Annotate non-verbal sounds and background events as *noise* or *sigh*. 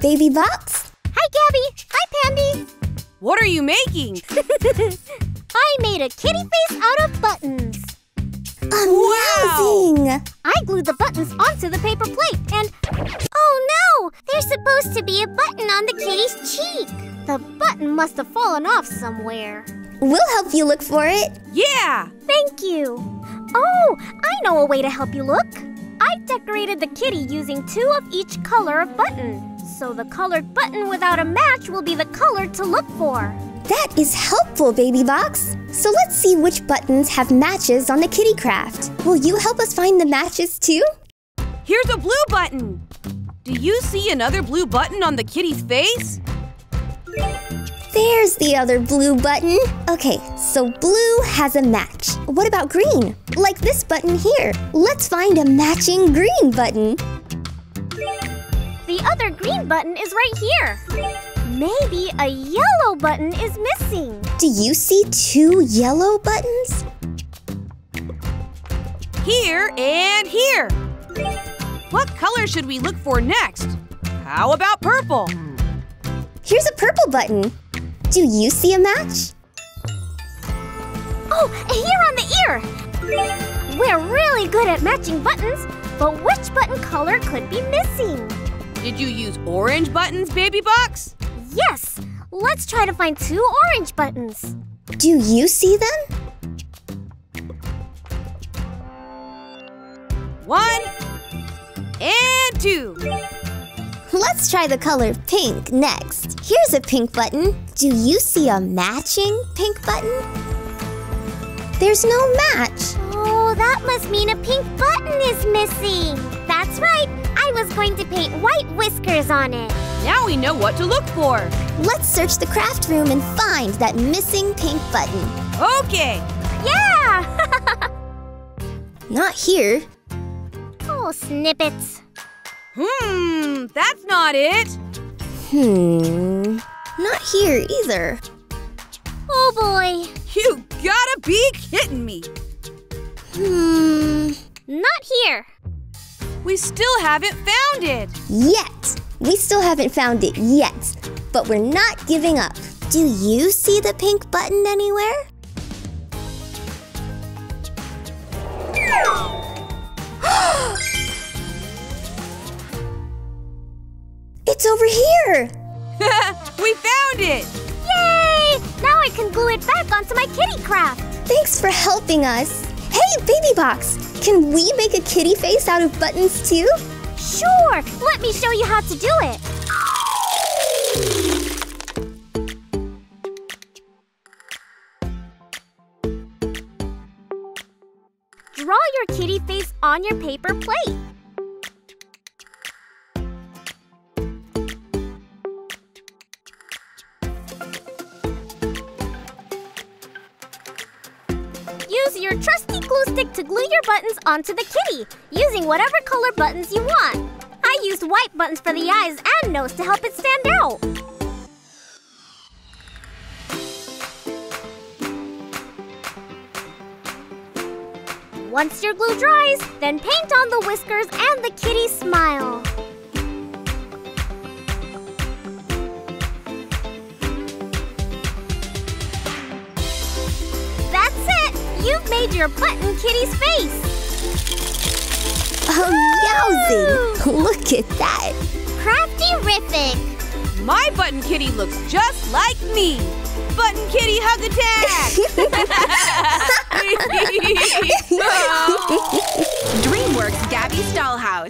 Baby Box. Hi, Gabby. Hi, Pandy. What are you making? *laughs* I made a kitty face out of buttons. Amazing! I glued the buttons onto the paper plate and. Oh no! There's supposed to be a button on the kitty's cheek. The button must have fallen off somewhere. We'll help you look for it. Yeah! Thank you. Oh, I know a way to help you look. I decorated the kitty using two of each color of button. So the colored button without a match will be the color to look for. That is helpful, Baby Box. So let's see which buttons have matches on the kitty craft. Will you help us find the matches too? Here's a blue button. Do you see another blue button on the kitty's face? There's the other blue button. Okay, so blue has a match. What about green? Like this button here. Let's find a matching green button. The other green button is right here. Maybe a yellow button is missing. Do you see two yellow buttons? Here and here. What color should we look for next? How about purple? Here's a purple button. Do you see a match? Oh, here on the ear. We're really good at matching buttons, but which button color could be missing? Did you use orange buttons, Baby Box? Yes! Let's try to find two orange buttons. Do you see them? One and two. Let's try the color pink next. Here's a pink button. Do you see a matching pink button? There's no match. Oh, that must mean a pink button is missing. That's right. I was going to paint white whiskers on it. Now we know what to look for. Let's search the craft room and find that missing pink button. Okay. Yeah! *laughs* Not here. oh, snippets. Hmm, that's not it. Hmm. Not here either. Oh boy. You gotta be kidding me. Hmm. Not here. We still haven't found it. Yet. We still haven't found it yet. But we're not giving up. Do you see the pink button anywhere? *gasps* it's over here! *laughs* we found it. Yay! Now I can glue it back onto my kitty craft. Thanks for helping us. Hey, Baby Box! Can we make a kitty face out of buttons too? Sure. Let me show you how to do it. Draw your kitty face on your paper plate. Your trusty glue stick to glue your buttons onto the kitty, using whatever color buttons you want. I used white buttons for the eyes and nose to help it stand out. Once your glue dries, then paint on the whiskers and the kitty smile. You've made your button kitty's face! Oh, yowzing! Look at that! Crafty-rific! My button kitty looks just like me. Button kitty hug attack. *laughs* *laughs* *laughs* DreamWorks Gabby's Dollhouse.